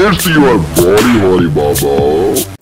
It's your body, holy baba.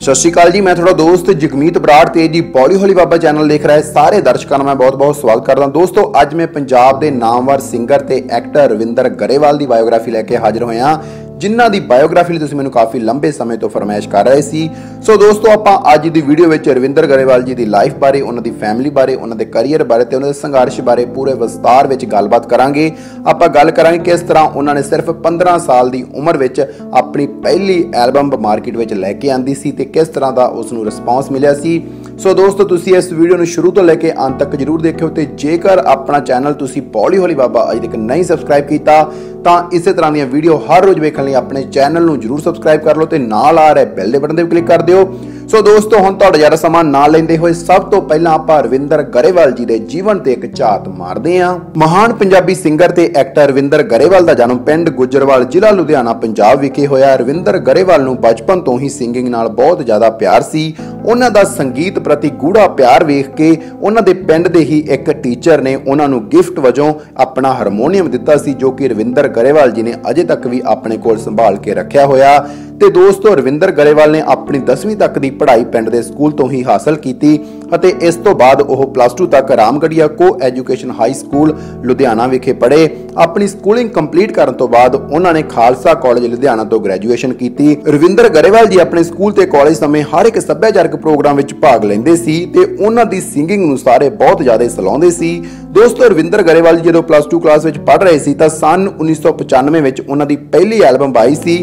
ਸਤਿ ਸ਼੍ਰੀ ਅਕਾਲ ਜੀ ਮੈਂ ਤੁਹਾਡਾ ਦੋਸਤ ਜਗਮੀਤ ਬਰਾੜ ਤੇ ਜੀ ਬੋਲੀ ਹੋਲੀ ਬਾਬਾ ਚੈਨਲ ਦੇਖ ਰਹੇ ਸਾਰੇ ਦਰਸ਼ਕਾਂ ਨੂੰ ਮੈਂ ਬਹੁਤ-ਬਹੁਤ ਸਵਾਗਤ ਕਰਦਾ ਦੋਸਤੋ ਅੱਜ ਮੈਂ ਪੰਜਾਬ ਦੇ ਨਾਮਵਰ ਸਿੰਗਰ ਤੇ ਐਕਟਰ ਰਵਿੰਦਰ ਗਰੇਵਾਲ ਦੀ ਬਾਇਓਗ੍ਰਾਫੀ ਲੈ ਕੇ ਹਾਜ਼ਰ ਹੋਇਆ। ਜਿਨ੍ਹਾਂ ਦੀ ਬਾਇਓਗ੍ਰਾਫੀ ਲਈ ਤੁਸੀਂ ਮੈਨੂੰ ਕਾਫੀ ਲੰਬੇ ਸਮੇਂ ਤੋਂ ਫਰਮਾਇਸ਼ ਕਰ ਰਹੇ ਸੀ। ਸੋ ਦੋਸਤੋ, ਆਪਾਂ ਅੱਜ ਦੀ ਵੀਡੀਓ ਵਿੱਚ ਰਵਿੰਦਰ ਗਰੇਵਾਲ ਜੀ ਦੀ ਲਾਈਫ ਬਾਰੇ, ਉਹਨਾਂ ਦੀ ਫੈਮਿਲੀ ਬਾਰੇ, ਉਹਨਾਂ ਦੇ ਕੈਰੀਅਰ ਬਾਰੇ ਤੇ ਉਹਨਾਂ ਦੇ ਸੰਘਰਸ਼ ਬਾਰੇ ਪੂਰੇ ਵਿਸਤਾਰ ਵਿੱਚ ਗੱਲਬਾਤ ਕਰਾਂਗੇ। ਆਪਾਂ ਗੱਲ ਕਰਾਂਗੇ ਕਿਸ ਤਰ੍ਹਾਂ ਉਹਨਾਂ ਨੇ ਸਿਰਫ 15 ਸਾਲ ਦੀ ਉਮਰ ਵਿੱਚ ਆਪਣੀ ਪਹਿਲੀ ਐਲਬਮ ਮਾਰਕੀਟ ਵਿੱਚ ਲੈ ਕੇ ਆਂਦੀ ਸੀ ਤੇ ਕਿਸ ਤਰ੍ਹਾਂ ਦਾ ਉਸ ਨੂੰ ਰਿਸਪਾਂਸ ਮਿਲਿਆ ਸੀ। ਸੋ ਦੋਸਤੋ, ਤੁਸੀਂ ਇਸ ਵੀਡੀਓ ਨੂੰ ਸ਼ੁਰੂ ਤੋਂ ਲੈ ਕੇ ਅੰਤ ਤੱਕ ਜਰੂਰ ਦੇਖਿਓ ਤੇ ਜੇਕਰ ਆਪਣਾ ਚੈਨਲ ਤੁਸੀਂ ਪੌਲੀ ਹੌਲੀ ਬਾਬਾ ਅਜੇ ਤੱਕ ਨਹੀਂ ਸਬਸਕ੍ਰਾਈਬ ਕੀਤਾ, ਤਾਂ ਇਸੇ ਤਰ੍ਹਾਂ ਦੀਆਂ ਵੀਡੀਓ ਹਰ ਰੋਜ਼ ਵੇਖਣ ਲਈ ਆਪਣੇ ਚੈਨਲ ਨੂੰ ਜਰੂਰ ਸਬਸਕ੍ਰਾਈਬ ਕਰ ਲਓ ਤੇ ਨਾਲ ਆ ਰਹੇ ਬੈਲ ਦੇ ਬਟਨ ਤੇ ਵੀ ਕਲਿੱਕ ਕਰ ਦਿਓ। ਸੋ ਦੋਸਤੋ, ਹੁਣ ਤੁਹਾਡਾ ਜ਼ਿਆਦਾ ਸਮਾਂ ਨਾ ਲੈਂਦੇ ਹੋਏ ਸਭ ਤੋਂ ਪਹਿਲਾਂ ਆਪਾਂ ਰਵਿੰਦਰ ਗਰੇਵਾਲ ਜੀ ਦੇ ਜੀਵਨ ਤੇ ਇੱਕ ਝਾਤ ਮਾਰਦੇ ਹਾਂ। ਮਹਾਨ ਪੰਜਾਬੀ ਸਿੰਗਰ ਤੇ ਐਕਟਰ ਰਵਿੰਦਰ ਗਰੇਵਾਲ ਦਾ ਜਨਮ ਪਿੰਡ ਗੁੱਜਰਵਾਲ, ਜ਼ਿਲ੍ਹਾ ਲੁਧਿਆਣਾ, ਪੰਜਾਬ ਵਿਖੇ ਹੋਇਆ। ਰਵਿੰਦਰ ਗਰੇਵਾਲ ਨੂੰ ਬਚਪਨ ਤੋਂ ਹੀ ਸਿੰਗਿੰਗ ਨਾਲ ਬਹੁਤ ਜ਼ਿਆਦਾ ਪਿਆਰ ਸੀ। ਉਹਨਾਂ ਦਾ ਸੰਗੀਤ ਪ੍ਰਤੀ ਗੂੜਾ ਪਿਆਰ ਵੇਖ ਕੇ ਉਹਨਾਂ ਦੇ ਪਿੰਡ ਦੇ ਹੀ ਇੱਕ ਟੀਚਰ ਨੇ ਉਹਨਾਂ ਨੂੰ ਗਿਫਟ ਵਜੋਂ ਆਪਣਾ ਹਾਰਮੋਨੀਅਮ ਦਿੱਤਾ ਸੀ, ਜੋ ਕਿ ਰਵਿੰਦਰ ਗਰੇਵਾਲ ਜੀ ਨੇ ਅਜੇ ਤੱਕ ਵੀ ਆਪਣੇ ਕੋਲ ਸੰਭਾਲ ਕੇ ਰੱਖਿਆ ਹੋਇਆ। ਤੇ ਦੋਸਤੋ ਰਵਿੰਦਰ ਗਰੇਵਾਲ ਨੇ ਆਪਣੀ 10ਵੀਂ ਤੱਕ ਦੀ ਪੜ੍ਹਾਈ ਪਿੰਡ ਦੇ ਸਕੂਲ ਤੋਂ ਹੀ ਹਾਸਲ ਕੀਤੀ ਅਤੇ ਇਸ ਤੋਂ ਬਾਅਦ ਉਹ ਪਲੱਸ 2 ਤੱਕ ਰਾਮਗੜੀਆ ਕੋ ਐਜੂਕੇਸ਼ਨ ਹਾਈ ਸਕੂਲ ਲੁਧਿਆਣਾ ਵਿਖੇ ਪੜ੍ਹੇ। ਆਪਣੀ ਸਕੂਲਿੰਗ ਕੰਪਲੀਟ ਕਰਨ ਤੋਂ ਬਾਅਦ ਉਹਨਾਂ ਨੇ ਖਾਲਸਾ ਕਾਲਜ ਲੁਧਿਆਣਾ ਤੋਂ ਗ੍ਰੈਜੂਏਸ਼ਨ ਕੀਤੀ। ਰਵਿੰਦਰ ਗਰੇਵਾਲ ਜੀ ਆਪਣੇ ਸਕੂਲ ਤੇ ਕਾਲਜ ਸਮੇਂ ਹਰ ਇੱਕ ਸੱਭਿਆਚਾਰਕ ਪ੍ਰੋਗਰਾਮ ਵਿੱਚ ਭਾਗ ਲੈਂਦੇ ਸੀ ਤੇ ਉਹਨਾਂ ਦੀ ਸਿੰਗਿੰਗ ਨੂੰ ਸਾਰੇ ਬਹੁਤ ਜ਼ਿਆਦਾ ਸਲਾਉਂਦੇ ਸੀ। ਦੋਸਤੋ ਰਵਿੰਦਰ ਗਰੇਵਾਲ ਜੀ ਜਦੋਂ ਪਲੱਸ 2 ਕਲਾਸ ਵਿੱਚ ਪੜ੍ਹ ਰਹੇ ਸੀ ਤਾਂ ਸਨ 1995 ਵਿੱਚ ਉਹਨਾਂ ਦੀ ਪਹਿਲੀ ਐਲਬਮ ਆਈ ਸੀ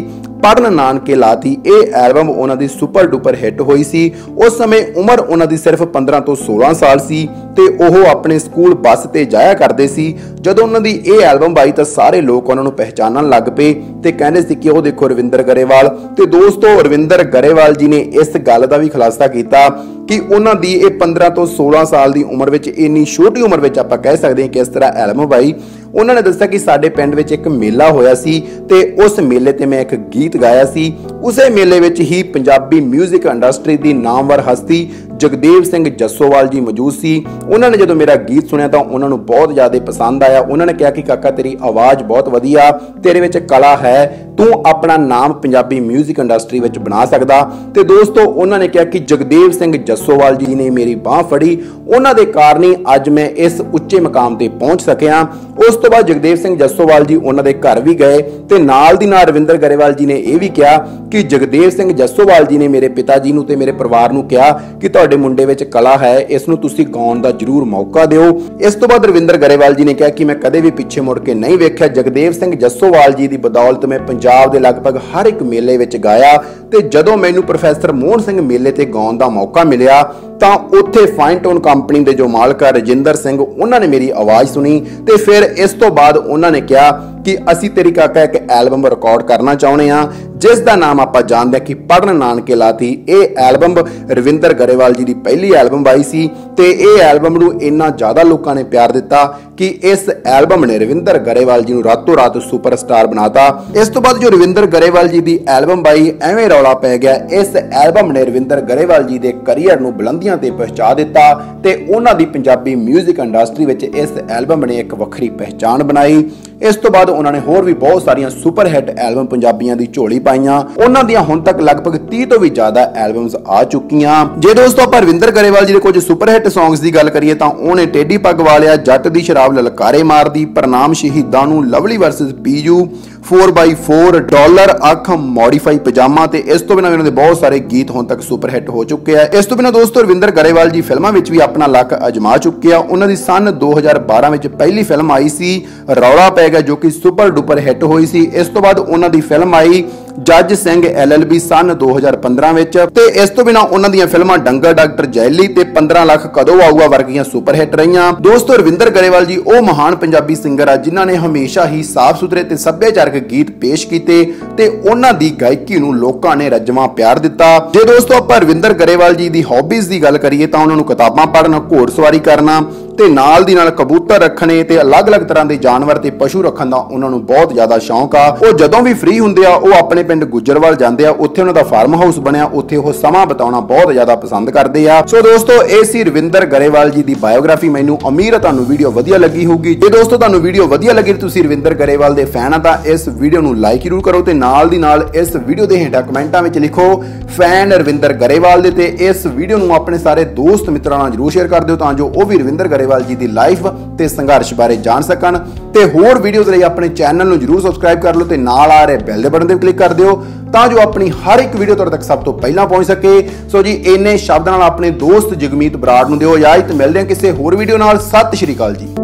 ਪੜਨ ਨਾਨਕੇ ਲਾਤੀ। ਇਹ ਐਲਬਮ ਉਹਨਾਂ ਦੀ ਸੁਪਰ ਡੂਪਰ ਹਿੱਟ ਹੋਈ ਸੀ। ਉਸ ਸਮੇਂ ਉਮਰ ਉਹਨਾਂ ਦੀ ਸਿਰਫ 15 ਤੋਂ 16 ਸਾਲ ਸੀ ਤੇ ਉਹ ਆਪਣੇ ਸਕੂਲ ਬੱਸ ਤੇ ਜਾਇਆ ਕਰਦੇ ਸੀ। ਜਦੋਂ ਉਹਨਾਂ ਦੀ ਇਹ ਐਲਬਮ ਆਈ ਤਾਂ ਸਾਰੇ ਲੋਕ ਉਹਨਾਂ ਨੂੰ ਪਹਿਚਾਨਣ ਲੱਗ ਪਏ ਤੇ ਕਹਿੰਦੇ ਸੀ ਕਿ ਉਹ ਦੇਖੋ ਰਵਿੰਦਰ ਗਰੇਵਾਲ। ਤੇ ਦੋਸਤੋ, ਰਵਿੰਦਰ ਗਰੇਵਾਲ ਜੀ ਨੇ ਇਸ ਗੱਲ ਦਾ ਵੀ ਖੁਲਾਸਾ ਕੀਤਾ ਕਿ ਉਹਨਾਂ ਦੀ ਇਹ 15 ਤੋਂ 16 ਸਾਲ ਦੀ ਉਮਰ ਵਿੱਚ ਇੰਨੀ ਛੋਟੀ ਉਮਰ ਵਿੱਚ ਆਪਾਂ ਕਹਿ ਸਕਦੇ ਹਾਂ ਕਿ ਇਸ ਤਰ੍ਹਾਂ ਐਲਬਮ ਆਈ। ਉਹਨਾਂ ਨੇ ਦੱਸਿਆ ਕਿ ਸਾਡੇ ਪਿੰਡ ਵਿੱਚ ਇੱਕ ਮੇਲਾ ਹੋਇਆ ਸੀ ਤੇ ਉਸ ਮੇਲੇ ਤੇ ਮੈਂ ਇੱਕ ਗੀਤ ਗਾਇਆ ਸੀ। ਉਸੇ ਮੇਲੇ ਵਿੱਚ ਹੀ ਪੰਜਾਬੀ 뮤직 ਇੰਡਸਟਰੀ ਦੀ ਨਾਮਵਰ ਹਸਤੀ ਜਗਦੇਵ ਸਿੰਘ ਜੱਸੋਵਾਲ ਜੀ ਮੌਜੂਦ ਸੀ। ਉਹਨਾਂ ਨੇ ਜਦੋਂ ਮੇਰਾ ਗੀਤ ਸੁਣਿਆ ਤਾਂ ਉਹਨਾਂ ਨੂੰ ਬਹੁਤ ਜ਼ਿਆਦਾ ਪਸੰਦ ਆਇਆ। ਉਹਨਾਂ ਨੇ ਕਿਹਾ ਕਿ, ਕਾਕਾ, ਤੇਰੀ ਆਵਾਜ਼ ਬਹੁਤ ਵਧੀਆ। ਤੇਰੇ ਵਿੱਚ ਕਲਾ ਹੈ। ਤੂੰ ਆਪਣਾ ਨਾਮ ਪੰਜਾਬੀ 뮤직 ਇੰਡਸਟਰੀ ਵਿੱਚ ਬਣਾ ਸਕਦਾ। ਤੇ ਦੋਸਤੋ, ਉਹਨਾਂ ਨੇ ਕਿਹਾ ਕਿ ਜਗਦੇਵ ਸਿੰਘ ਜੱਸੋਵਾਲ ਜੀ ਨੇ ਮੇਰੀ ਬਾਹ ਫੜੀ। ਉਹਨਾਂ ਦੇ ਕਾਰਨ ਹੀ ਅੱਜ ਮੈਂ ਇਸ ਉੱਚੇ ਮਕਾਮ ਤੇ ਪਹੁੰਚ ਸਕਿਆ। ਉਸ ਤੋਂ ਬਾਅਦ ਜਗਦੇਵ ਸਿੰਘ ਜੱਸੋਵਾਲ ਜੀ ਉਹਨਾਂ ਦੇ ਘਰ ਵੀ ਗਏ। ਤੇ ਨਾਲ ਦੀ ਨਾਲ ਰਵਿੰਦਰ ਗਰੇਵਾਲ ਜੀ ਨੇ ਇਹ ਵੀ ਕਿਹਾ ਕਿ ਜਗਦੇਵ ਸਿੰਘ ਜੱਸੋਵਾਲ ਜੀ ਨੇ ਮੇਰੇ ਪਿਤਾ ਜੀ ਨੂੰ ਤੇ ਮੇਰੇ ਪਰਿਵਾਰ ਨੂੰ ਕਿਹਾ ਕਿ ਤੁਹਾਡੇ ਮੁੰਡੇ ਵਿੱਚ ਕਲਾ ਹੈ। ਇਸ ਨੂੰ ਤੁਸੀਂ ਗਾਉਣ ਦਾ ਜ਼ਰੂਰ ਮੌਕਾ ਦਿਓ। ਇਸ ਤੋਂ ਬਾਅਦ ਰਵਿੰਦਰ ਗਰੇਵਾਲ ਜੀ ਨੇ ਕਿਹਾ ਕਿ ਮੈਂ ਕਦੇ ਵੀ ਪਿੱਛੇ ਮੁੜ ਕੇ ਨਹੀਂ ਵੇਖਿਆ। ਜਗਦੇਵ ਸਿੰਘ ਜੱਸੋਵਾਲ ਜੀ ਦੀ ਬਦੌਲਤ ਮੈਂ ਪੰਜਾਬ ਦੇ ਲਗਭਗ ਹਰ ਇੱਕ ਮੇਲੇ ਵਿੱਚ ਗਾਇਆ ਤੇ ਜਦੋਂ ਮੈਨੂੰ ਪ੍ਰੋਫੈਸਰ ਮੋਹਨ ਸਿੰਘ ਮੇਲੇ ਤੇ ਗਾਉਣ ਦਾ ਮੌਕਾ ਮਿਲਿਆ, ਤਾਂ ਉੱਥੇ ਫਾਈਨ ਟੋਨ ਕੰਪਨੀ ਦੇ ਜੋ ਮਾਲਕ ਰਜਿੰਦਰ ਸਿੰਘ, ਉਹਨਾਂ ਨੇ ਮੇਰੀ ਆਵਾਜ਼ ਸੁਣੀ ਤੇ ਫਿਰ ਇਸ ਤੋਂ ਬਾਅਦ ਉਹਨਾਂ ਨੇ ਕਿਹਾ ਕਿ ਅਸੀਂ ਤੇਰੀ ਕਾਕਾ ਇੱਕ ਐਲਬਮ ਰਿਕਾਰਡ ਕਰਨਾ ਚਾਹੁੰਦੇ ਆ ਜਿਸ ਦਾ ਨਾਮ ਆਪਾਂ ਜਾਣਦੇ ਹਾਂ ਕਿ ਪੜਨ ਨਾਨਕੇ ਲਾਤੀ। ਇਹ ਐਲਬਮ ਰਵਿੰਦਰ ਗਰੇਵਾਲ ਜੀ ਦੀ ਪਹਿਲੀ ਐਲਬਮ ਆਈ ਸੀ ਤੇ ਇਹ ਐਲਬਮ ਨੂੰ ਇੰਨਾ ਜ਼ਿਆਦਾ ਲੋਕਾਂ ਨੇ ਪਿਆਰ ਦਿੱਤਾ ਕਿ ਇਸ ਐਲਬਮ ਨੇ ਰਵਿੰਦਰ ਗਰੇਵਾਲ ਜੀ ਨੂੰ ਰਾਤੋਂ ਰਾਤ ਸੁਪਰਸਟਾਰ ਬਣਾਤਾ। ਇਸ ਤੋਂ ਬਾਅਦ ਜੋ ਰਵਿੰਦਰ ਗਰੇਵਾਲ ਜੀ ਦੀ ਐਲਬਮ ਆਈ, ਐਵੇਂ ਰੌਲਾ ਪੈ ਗਿਆ। ਇਸ ਐਲਬਮ ਨੇ ਰਵਿੰਦਰ ਗਰੇਵਾਲ ਜੀ ਦੇ ਕੈਰੀਅਰ ਨੂੰ ਬੁਲੰਦੀਆਂ ਤੇ ਪਹੁੰਚਾ ਦਿੱਤਾ ਤੇ ਉਹਨਾਂ ਦੀ ਪੰਜਾਬੀ 뮤직 ਇੰਡਸਟਰੀ ਵਿੱਚ ਇਸ ਐਲਬਮ ਨੇ ਇੱਕ ਵੱਖਰੀ ਪਹਿਚਾਣ ਬਣਾਈ। ਇਸ ਤੋਂ ਬਾਅਦ ਉਹਨਾਂ ਨੇ ਹੋਰ ਵੀ ਬਹੁਤ ਸਾਰੀਆਂ ਸੁਪਰ ਹਿੱਟ ਐਲਬਮ ਪੰਜਾਬੀਆਂ ਦੀ ਝੋਲੀ ਪਾਈਆਂ। ਉਹਨਾਂ ਦੀਆਂ ਹੁਣ ਤੱਕ ਲਗਭਗ 30 ਤੋਂ ਵੀ ਜ਼ਿਆਦਾ ਐਲਬਮਸ ਆ ਚੁੱਕੀਆਂ। ਜੇ ਦੋਸਤੋ ਆਪਾਂ ਰਵਿੰਦਰ ਗਰੇਵਾਲ ਜੀ ਦੇ ਕੁਝ ਸੁਪਰ ਹਿੱਟ ਸੌਂਗਸ ਦੀ ਗੱਲ ਕਰੀਏ ਤਾਂ ਉਹਨੇ ਟੇਡੀ ਪੱਗ ਵਾਲਿਆ, ਜੱਟ ਦੀ ਸ਼ਰਾਬ ਲਲਕਾਰੇ ਮਾਰਦੀ, ਪ੍ਰਣਾਮ ਸ਼ਹੀਦਾਂ ਨੂੰ lovely versus Biju 4x4 dollar ਅੱਖ ਮੋਡੀਫਾਈ ਪਜਾਮਾ ਤੇ ਇਸ ਤੋਂ ਬਿਨਾਂ ਇਹਨਾਂ ਦੇ ਬਹੁਤ ਸਾਰੇ ਗੀਤ ਹੁਣ ਤੱਕ ਸੁਪਰ ਹਿੱਟ ਹੋ ਚੁੱਕੇ ਆ। ਇਸ ਤੋਂ ਬਿਨਾਂ ਦੋਸਤੋ ਰਵਿੰਦਰ ਗਰੇਵਾਲ ਜੀ ਫਿਲਮਾਂ ਵਿੱਚ ਵੀ ਆਪਣਾ ਲੱਕ ਅਜਮਾ ਚੁੱਕੇ ਆ। ਉਹਨਾਂ ਦੀ ਸਨ 2012 ਵਿੱਚ ਪਹਿਲੀ ਫਿਲਮ ਆਈ ਸੀ ਰੌਲਾ ਪੈ ਗਿਆ ਜੋ ਕਿ ਸੁਪਰ ਡੁਪਰ ਹਿੱਟ ਹੋਈ ਸੀ। ਇਸ ਤੋਂ ਬਾਅਦ ਉਹਨਾਂ ਦੀ ਫਿਲਮ ਆਈ ਜੱਜ ਸਿੰਘ ਐਲਐਲਬੀ ਸਨ 2015 ਵਿੱਚ। ਤੇ ਇਸ ਤੋਂ ਬਿਨਾ ਉਹਨਾਂ ਦੀਆਂ ਫਿਲਮਾਂ ਡੰਗਰ ਡਾਕਟਰ ਜੈਲੀ ਤੇ 15 ਲੱਖ ਕਦੋਂ ਆਊਗਾ ਵਰਗੀਆਂ ਸੁਪਰ ਹਿੱਟ ਰਹੀਆਂ। ਦੋਸਤੋ ਰਵਿੰਦਰ ਗਰੇਵਾਲ ਜੀ, ਉਹ ਮਹਾਨ ਪੰਜਾਬੀ ਸਿੰਗਰ ਆ, ਜਿਨ੍ਹਾਂ ਨੇ ਹਮੇਸ਼ਾ ਹੀ ਸਾਫ਼ ਸੁਥਰੇ ਤੇ ਸੱਭਿਆਚਾਰਕ ਗੀਤ ਪੇਸ਼ ਕੀਤੇ ਤੇ ਉਹਨਾਂ ਦੀ ਗਾਇਕੀ ਨੂੰ ਲੋਕਾਂ ਨੇ ਰੱਜਵਾ ਪਿਆਰ ਦਿੱਤਾ। ਜੇ ਦੋਸਤੋ ਆਪਾਂ ਰਵਿੰਦਰ ਗਰੇਵਾਲ ਜੀ ਦੀ ਹੌਬੀਜ਼ ਦੀ ਗੱਲ ਕਰੀਏ ਤਾਂ ਉਹਨਾਂ ਨੂੰ ਕਿਤਾਬਾਂ ਪੜ੍ਹਨਾ ਘੋੜਸਵਾਰੀ ਕਰਨਾ ਤੇ ਨਾਲ ਦੀ ਨਾਲ ਕਬੂਤਰ ਰੱਖਣੇ ਤੇ ਅਲੱਗ-ਅਲੱਗ ਤਰ੍ਹਾਂ ਦੇ ਜਾਨਵਰ ਤੇ ਪਸ਼ੂ ਰੱਖਣ ਦਾ ਉਹਨਾਂ ਨੂੰ ਬਹੁਤ ਜ਼ਿਆਦਾ ਸ਼ੌਂਕ ਆ। ਉਹ ਜਦੋਂ ਵੀ ਫ੍ਰੀ ਹੁੰਦੇ ਆ, ਉਹ ਆਪਣੇ ਪਿੰਡ ਗੁੱਜਰਵਾਲ ਜਾਂਦੇ ਆ। ਉੱਥੇ ਉਹਨਾਂ ਦਾ ਫਾਰਮ ਹਾਊਸ ਬਣਿਆ। ਉੱਥੇ ਉਹ ਸਮਾਂ ਬਿਤਾਉਣਾ ਬਹੁਤ ਜ਼ਿਆਦਾ ਪਸੰਦ ਕਰਦੇ ਆ। ਸੋ ਦੋਸਤੋ, ਇਹ ਸੀ ਰਵਿੰਦਰ ਗਰੇਵਾਲ ਜੀ ਦੀ ਬਾਇਓਗ੍ਰਾਫੀ ਮੈਨੂੰ ਅਮੀਰ ਹੈ ਤੁਹਾਨੂੰ ਵੀਡੀਓ ਵਧੀਆ ਲੱਗੀ ਹੋਊਗੀ। ਜੇ ਦੋਸਤੋ ਤੁਹਾਨੂੰ ਵੀਡੀਓ ਵਧੀਆ ਲੱਗੀ ਤੁਸੀਂ ਰਵਿੰਦਰ ਗਰੇਵਾਲ ਦੇ ਫੈਨ ਆ ਤਾਂ ਇਸ ਵੀਡੀਓ ਨੂੰ ਲਾਈਕ ਜ਼ਰੂਰ ਕਰੋ ਤੇ ਨਾਲ ਦੀ ਨਾਲ ਇਸ ਵੀਡੀਓ ਦੇ ਹੇਠਾਂ ਕਮੈਂਟਾਂ ਵਿੱਚ ਲਿਖੋ ਫੈਨ ਰਵਿੰਦਰ ਗਰੇਵਾਲ ਦੇ ਤੇ ਇਸ ਵੀਡੀਓ ਨੂੰ ਆਪਣੇ ਸਾਰੇ ਦੋਸਤ ਮਿੱਤਰਾਂ ਨਾਲ ਜਰੂਰ ਸ਼ੇਅਰ ਕਰ ਦਿਓ ਤਾਂ ਜੋ ਉਹ ਵੀ ਰਵਿੰਦਰ ਗਰੇਵਾਲ ਜੀ ਦੀ ਲਾਈਫ ਤੇ ਸੰਘਰਸ਼ ਬਾਰੇ ਜਾਣ ਸਕਣ। ਤੇ ਹੋਰ ਵੀਡੀਓਜ਼ ਲਈ ਆਪਣੇ ਚੈਨਲ ਨੂੰ ਜਰੂਰ ਸਬਸਕ੍ਰਾਈਬ ਕਰ ਲਓ ਤੇ ਨਾਲ ਆ ਰਹੇ ਬੈਲ ਦੇ ਬਟਨ ਤੇ ਕਲਿੱਕ ਕਰ ਦਿਓ, ਤਾਂ ਜੋ ਆਪਣੀ ਹਰ ਇੱਕ ਵੀਡੀਓ ਤੁਹਾਡੇ ਤੱਕ ਸਭ ਤੋਂ ਪਹਿਲਾਂ ਪਹੁੰਚ ਸਕੇ। ਸੋ ਜੀ, ਇੰਨੇ ਸ਼ਬਦਾਂ ਨਾਲ ਆਪਣੇ ਦੋਸਤ ਜਗਮੀਤ ਬਰਾੜ ਨੂੰ ਦਿਓ ਇਜਾਜ਼ਤ। ਮਿਲਦੇ ਹਾਂ ਕਿਸੇ ਹੋਰ ਵੀਡੀਓ ਨਾਲ। ਸਤਿ ਸ਼੍ਰੀ ਅਕਾਲ ਜੀ।